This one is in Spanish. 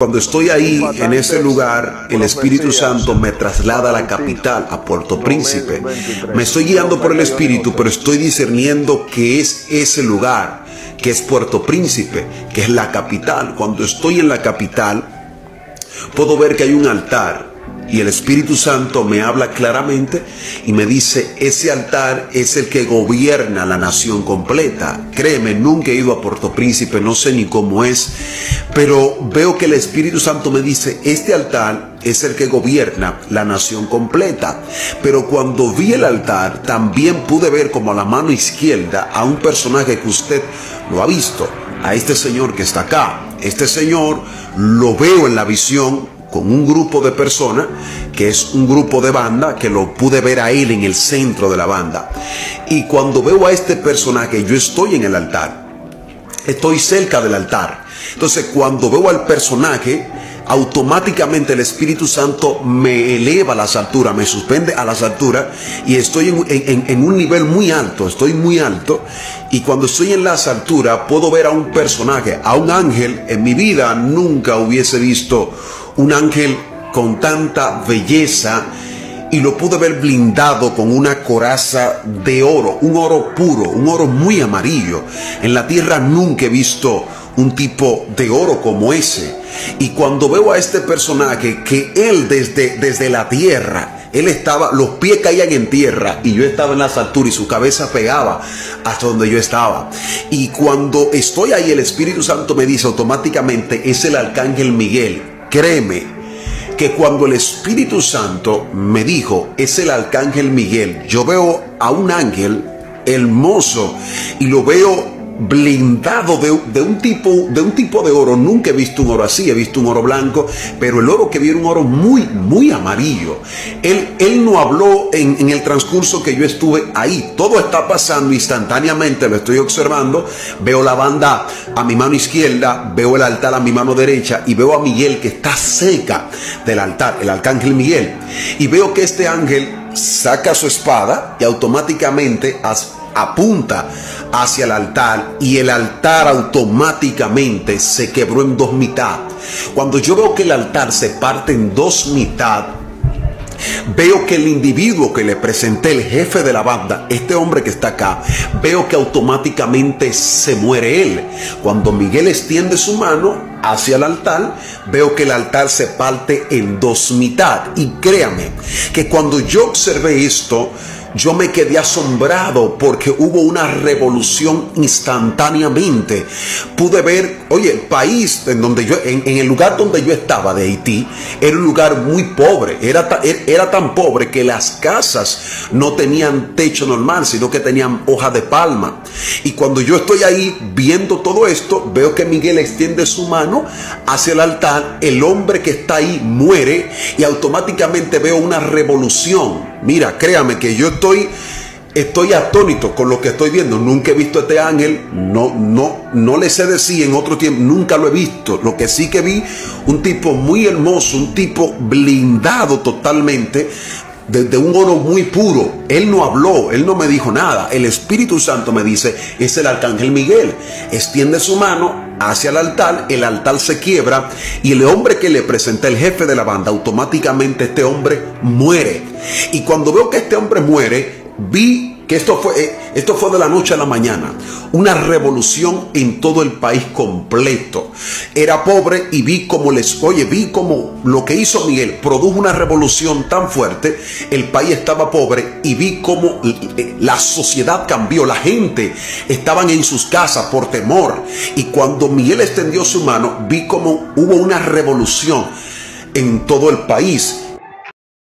Cuando estoy ahí, en ese lugar, el Espíritu Santo me traslada a la capital, a Puerto Príncipe. Me estoy guiando por el Espíritu, pero estoy discerniendo que es ese lugar, que es Puerto Príncipe, que es la capital. Cuando estoy en la capital, puedo ver que hay un altar y el Espíritu Santo me habla claramente y me dice, ese altar es el que gobierna la nación completa. Créeme, nunca he ido a Puerto Príncipe, no sé ni cómo es, pero veo que el Espíritu Santo me dice, este altar es el que gobierna la nación completa. Pero cuando vi el altar, también pude ver como a la mano izquierda a un personaje que usted lo ha visto, a este señor que está acá. Este señor lo veo en la visión con un grupo de personas, que es un grupo de banda, que lo pude ver a él en el centro de la banda. Y cuando veo a este personaje, yo estoy en el altar, estoy cerca del altar. Entonces cuando veo al personaje, automáticamente el Espíritu Santo me eleva a las alturas, me suspende a las alturas y estoy en, un nivel muy alto, estoy muy alto y cuando estoy en las alturas puedo ver a un personaje, a un ángel. En mi vida nunca hubiese visto un ángel con tanta belleza y lo pude ver blindado con una coraza de oro, un oro puro, un oro muy amarillo. En la tierra nunca he visto un tipo de oro como ese. Y cuando veo a este personaje que él desde, desde la tierra, él estaba, los pies caían en tierra y yo estaba en las alturas y su cabeza pegaba hasta donde yo estaba. Y cuando estoy ahí, el Espíritu Santo me dice automáticamente, es el arcángel Miguel Créeme que cuando el Espíritu Santo me dijo, es el arcángel Miguel, yo veo a un ángel hermoso y lo veo blindado de, un tipo, de un tipo de oro. Nunca he visto un oro así, he visto un oro blanco, pero el oro que vi era un oro muy, muy amarillo. Él, él no habló en, el transcurso que yo estuve ahí. Todo está pasando instantáneamente, lo estoy observando. Veo la banda a mi mano izquierda, veo el altar a mi mano derecha y veo a Miguel que está cerca del altar, el arcángel Miguel. Y veo que este ángel saca su espada y automáticamente apunta hacia el altar y el altar automáticamente se quebró en dos mitad. Cuando yo veo que el altar se parte en dos mitad, Veo que el individuo que le presenté, el jefe de la banda, este hombre que está acá, veo que automáticamente se muere él. Cuando Miguel extiende su mano hacia el altar, veo que el altar se parte en dos mitad. Y créame que cuando yo observé esto, yo me quedé asombrado porque hubo una revolución instantáneamente. Pude ver, oye, el país en donde yo, en, el lugar donde yo estaba de Haití, era un lugar muy pobre. Era, era tan pobre que las casas no tenían techo normal, sino que tenían hoja de palma. Y cuando yo estoy ahí viendo todo esto, veo que Miguel extiende su mano hacia el altar. El hombre que está ahí muere y automáticamente veo una revolución. Mira, créame que yo estoy estoy atónito con lo que estoy viendo. Nunca he visto a este ángel, no, no, no le sé decir en otro tiempo, nunca lo he visto. Lo que sí que vi, un tipo muy hermoso, un tipo blindado totalmente, de, un oro muy puro. Él no habló, él no me dijo nada. El Espíritu Santo me dice, es el arcángel Miguel. Extiende su mano hacia el altar, el altar se quiebra y el hombre que le presenta el jefe de la banda, automáticamente este hombre muere. Y cuando veo que este hombre muere, vi que esto fue, eh, esto fue de la noche a la mañana, una revolución en todo el país completo. Era pobre y vi como les, oye, vi como lo que hizo Miguel produjo una revolución tan fuerte, el país estaba pobre y vi como eh, la sociedad cambió, la gente estaban en sus casas por temor. Y cuando Miguel extendió su mano, vi como hubo una revolución en todo el país